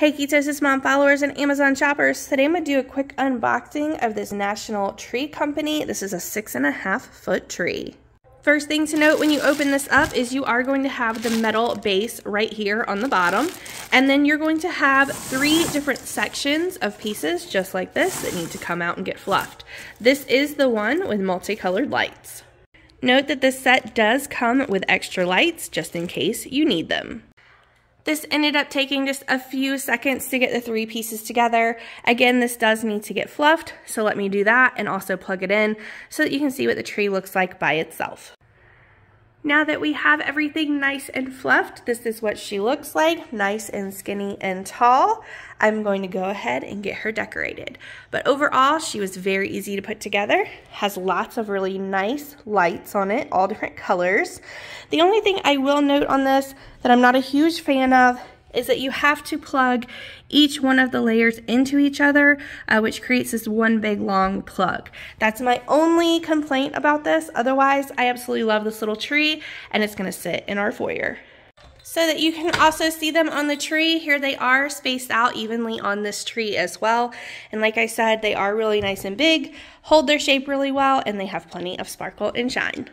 Hey Ketosis Mom followers and Amazon shoppers, today I'm going to do a quick unboxing of this National Tree Company. This is a six and a half foot tree. First thing to note when you open this up is you are going to have the metal base right here on the bottom. And then you're going to have three different sections of pieces just like this that need to come out and get fluffed. This is the one with multicolored lights. Note that this set does come with extra lights just in case you need them. This ended up taking just a few seconds to get the three pieces together. Again, this does need to get fluffed, so let me do that and also plug it in so that you can see what the tree looks like by itself. Now that we have everything nice and fluffed, this is what she looks like, nice and skinny and tall. I'm going to go ahead and get her decorated. But overall, she was very easy to put together, has lots of really nice lights on it, all different colors. The only thing I will note on this that I'm not a huge fan of is that you have to plug each one of the layers into each other, uh, which creates this one big long plug. That's my only complaint about this. Otherwise, I absolutely love this little tree and it's gonna sit in our foyer. So that you can also see them on the tree, here they are spaced out evenly on this tree as well. And like I said, they are really nice and big, hold their shape really well, and they have plenty of sparkle and shine.